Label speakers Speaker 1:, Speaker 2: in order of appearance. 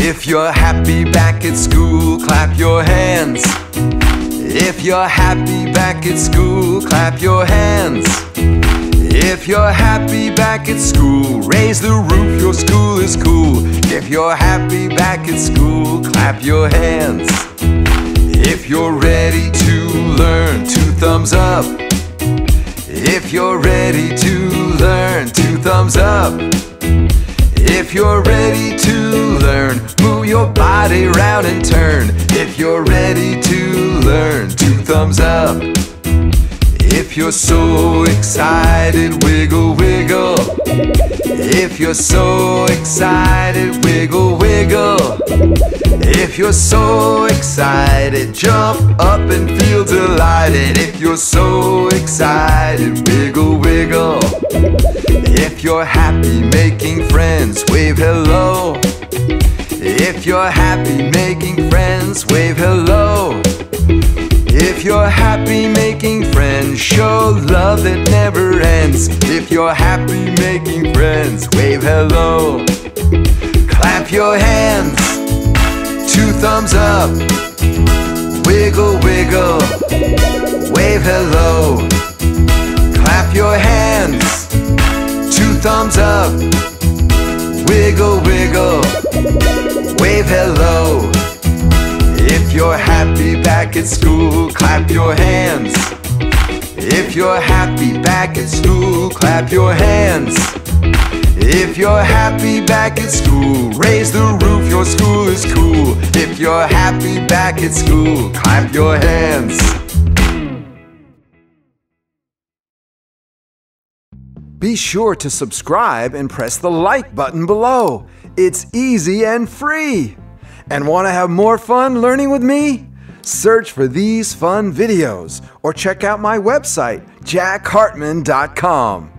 Speaker 1: If you're happy back at school, clap your hands. If you're happy back at school, clap your hands. If you're happy back at school, raise the roof, your school is cool. If you're happy back at school, clap your hands. If you're ready to learn, two thumbs up. If you're ready to learn, two thumbs up. If you're ready to learn, move your body round and turn. If you're ready to learn, two thumbs up. If you're so excited, wiggle, wiggle. If you're so excited, wiggle, wiggle. If you're so excited, jump up and feel delighted. If you're so excited, wiggle, wiggle. If you're happy making friends, wave hello. If you're happy making friends, wave hello. If you're happy making friends, show love that never ends. If you're happy making friends, wave hello. Clap your hands, thumbs up. Wiggle, wiggle, wave hello. Clap your hands, two thumbs up. Wiggle, wiggle, wave hello. If you're happy back at school, clap your hands. If you're happy back at school, clap your hands. If you're happy back at school, raise the roof, your school is cool. You're happy back at school, clap your hands. Be sure to subscribe and press the like button below. It's easy and free. And want to have more fun learning with me? Search for these fun videos or check out my website, jackhartmann.com.